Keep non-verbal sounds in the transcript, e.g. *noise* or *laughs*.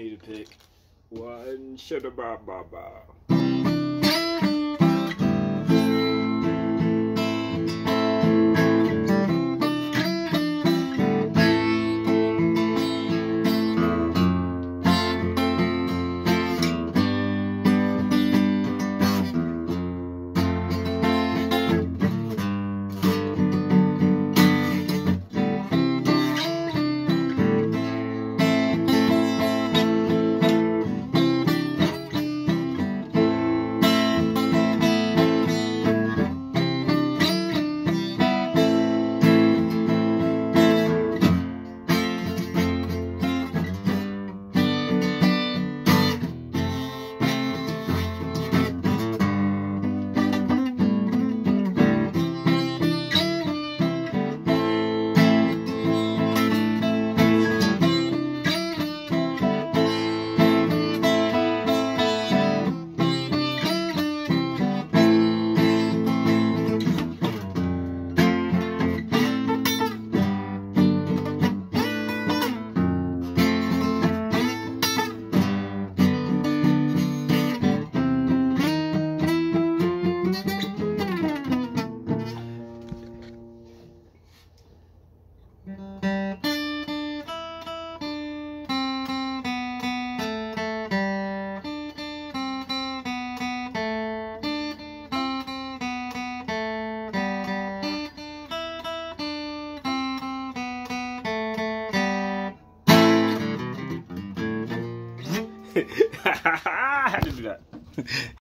need to pick one. Shada ba ba ba. *laughs* I had to do that.